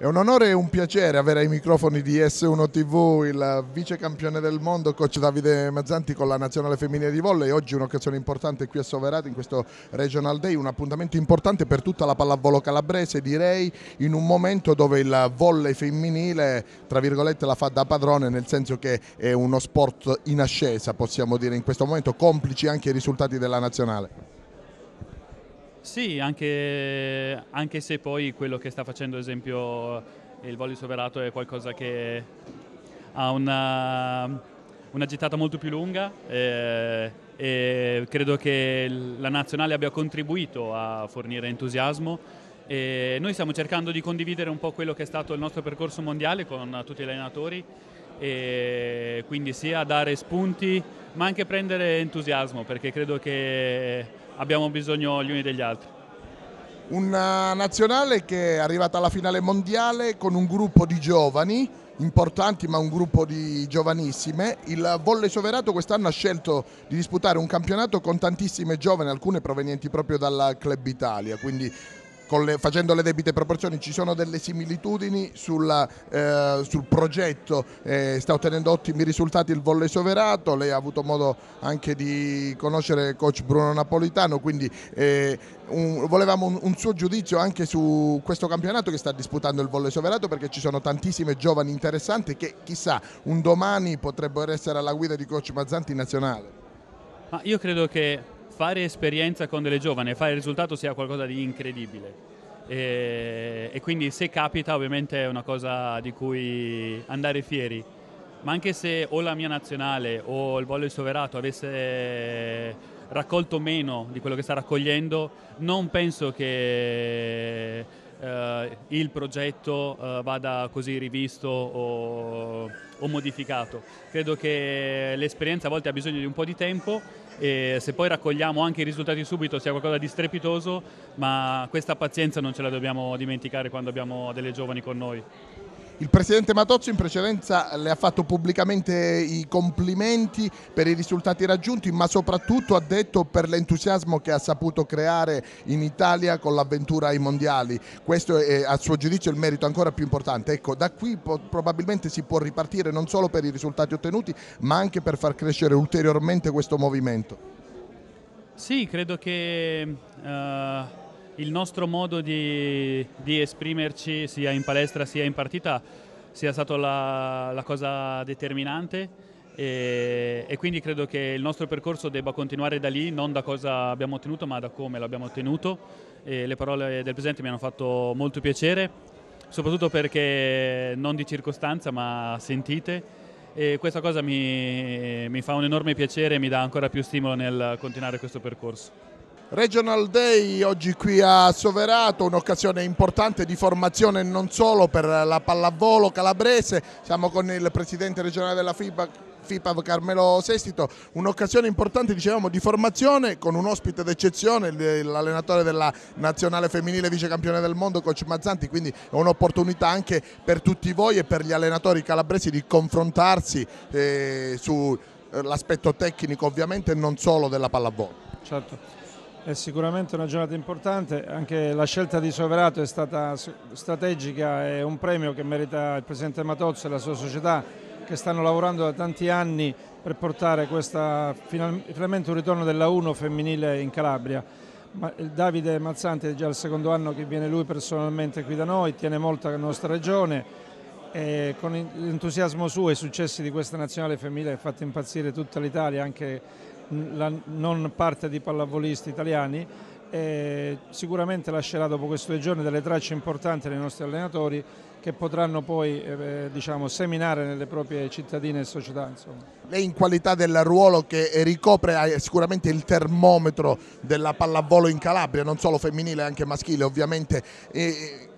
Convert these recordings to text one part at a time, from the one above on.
È un onore e un piacere avere ai microfoni di S1 TV il vice campione del mondo, coach Davide Mazzanti con la nazionale femminile di volley. Oggi un'occasione importante qui a Soverato in questo Regional Day, un appuntamento importante per tutta la pallavolo calabrese direi in un momento dove il volley femminile tra virgolette la fa da padrone nel senso che è uno sport in ascesa possiamo dire in questo momento, complici anche i risultati della nazionale. Sì, anche, anche, se poi quello che sta facendo ad esempio il volley soverato è qualcosa che ha una, una gittata molto più lunga eh, e credo che la nazionale abbia contribuito a fornire entusiasmo. E noi stiamo cercando di condividere un po' quello che è stato il nostro percorso mondiale con tutti gli allenatori e quindi sia dare spunti ma anche prendere entusiasmo perché credo che abbiamo bisogno gli uni degli altri. Una nazionale che è arrivata alla finale mondiale con un gruppo di giovani importanti ma un gruppo di giovanissime. Il Volley Soverato quest'anno ha scelto di disputare un campionato con tantissime giovani, alcune provenienti proprio dal Club Italia, quindi le, facendo le debite proporzioni ci sono delle similitudini sulla, eh, sul progetto, eh, sta ottenendo ottimi risultati il volley soverato, lei ha avuto modo anche di conoscere coach Bruno Napolitano, quindi eh, un, volevamo un, un, suo giudizio anche su questo campionato che sta disputando il volley soverato perché ci sono tantissime giovani interessanti che chissà un domani potrebbero essere alla guida di coach Mazzanti nazionale. Ma io credo che fare esperienza con delle giovani e fare il risultato sia qualcosa di incredibile. E, e, quindi se capita ovviamente è una cosa di cui andare fieri. Ma anche se o la mia nazionale o il volley soverato avesse raccolto meno di quello che sta raccogliendo, non penso che eh, il progetto eh, vada così rivisto o, o modificato. Credo che l'esperienza a volte ha bisogno di un po' di tempo e se poi raccogliamo anche i risultati subito sia qualcosa di strepitoso, ma questa pazienza non ce la dobbiamo dimenticare quando abbiamo delle giovani con noi. Il presidente Matozzo in precedenza le ha fatto pubblicamente i complimenti per i risultati raggiunti, ma soprattutto ha detto per l'entusiasmo che ha saputo creare in Italia con l'avventura ai mondiali. Questo è a suo giudizio il merito ancora più importante. Ecco, da qui probabilmente si può ripartire non solo per i risultati ottenuti, ma anche per far crescere ulteriormente questo movimento. Sì, credo che uh il nostro modo di, di, esprimerci sia in palestra sia in partita sia stato la, la cosa determinante. E, e, quindi credo che il nostro percorso debba continuare da lì, non da cosa abbiamo ottenuto ma da come l'abbiamo ottenuto. E le parole del Presidente mi hanno fatto molto piacere, soprattutto perché non di circostanza ma sentite. E questa cosa mi, mi fa un enorme piacere e mi dà ancora più stimolo nel continuare questo percorso. Regional Day oggi qui a Soverato, un'occasione importante di formazione non solo per la pallavolo calabrese, siamo con il presidente regionale della FIBA, FIPAV Carmelo Sestito, un'occasione importante dicevamo di formazione con un ospite d'eccezione, l'allenatore della nazionale femminile vice campione del mondo, coach Mazzanti, quindi è un'opportunità anche per tutti voi e per gli allenatori calabresi di confrontarsi eh, sull'aspetto tecnico ovviamente e non solo della pallavolo. Certo. È sicuramente una giornata importante, anche la scelta di Soverato è stata strategica, è un premio che merita il Presidente Matozzo e la sua società che stanno lavorando da tanti anni per portare questa, finalmente un ritorno della 1 femminile in Calabria. Davide Mazzanti è già il secondo anno che viene lui personalmente qui da noi, tiene molto alla nostra regione e con l'entusiasmo suo e i successi di questa nazionale femminile ha fatto impazzire tutta l'Italia, anche la non parte di pallavolisti italiani sicuramente lascerà dopo questi due giorni delle tracce importanti nei nostri allenatori che potranno poi eh, diciamo, seminare nelle proprie cittadine e società. Insomma. Lei in qualità del ruolo che ricopre ha sicuramente il termometro della pallavolo in Calabria, non solo femminile, anche maschile ovviamente. E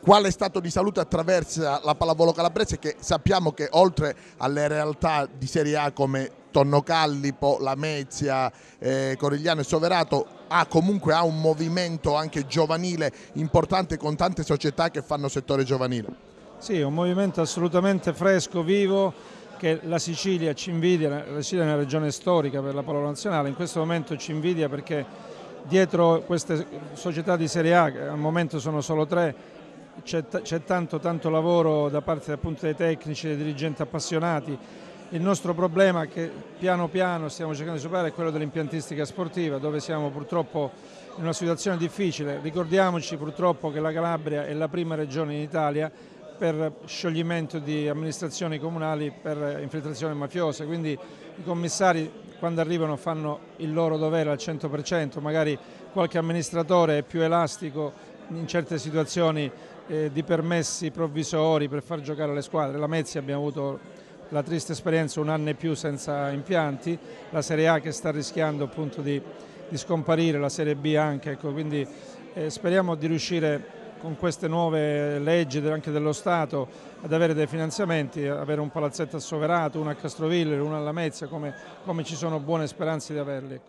quale stato di salute attraverso la pallavolo calabrese che sappiamo che oltre alle realtà di Serie A come Tonno Callipo, Lamezia, eh, Corigliano e Soverato ha comunque ha un movimento anche giovanile importante con tante società che fanno settore giovanile. Sì, un movimento assolutamente fresco, vivo, che la Sicilia ci invidia, la Sicilia è una regione storica per la pallavolo nazionale, in questo momento ci invidia perché dietro queste società di Serie A, che al momento sono solo tre, c'è tanto, tanto lavoro da parte appunto, dei tecnici, dei dirigenti appassionati. Il nostro problema che piano piano stiamo cercando di superare è quello dell'impiantistica sportiva dove siamo purtroppo in una situazione difficile. Ricordiamoci purtroppo che la Calabria è la prima regione in Italia per scioglimento di amministrazioni comunali per infiltrazione mafiosa, quindi i commissari quando arrivano fanno il loro dovere al 100%, magari qualche amministratore è più elastico in certe situazioni eh, di permessi provvisori per far giocare le squadre. La Mezzi abbiamo avuto la triste esperienza un anno e più senza impianti, la Serie A che sta rischiando appunto di, di scomparire, la Serie B anche, ecco, quindi eh, speriamo di riuscire con queste nuove leggi anche dello Stato ad avere dei finanziamenti, avere un palazzetto a Soverato, uno a Castroville, uno alla Mezza, come, come ci sono buone speranze di averli.